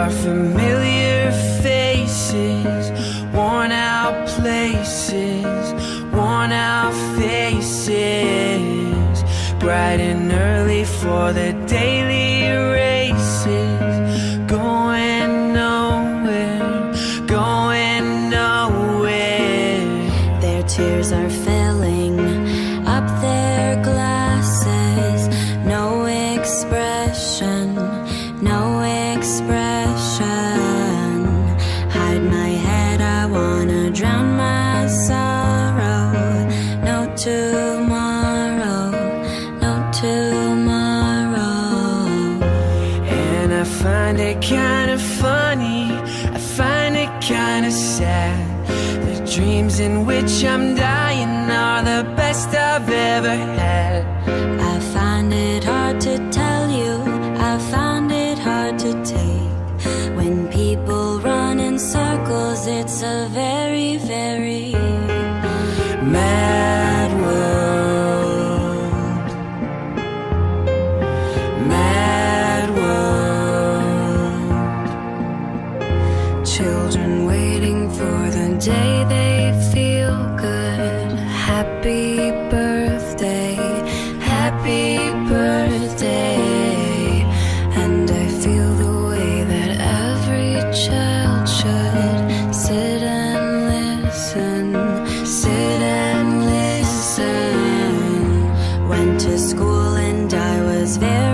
are familiar faces, worn out places, worn out faces, bright and early for the daily races, going nowhere, going nowhere. Their tears are filling Hide my head, I wanna drown my sorrow. No tomorrow, no tomorrow. And I find it kinda funny, I find it kinda sad. The dreams in which I'm dying are the best I've ever had. I find it hard circles, it's a very, very Mad world, mad world. Children waiting for the day they feel good. Happy to school and I was very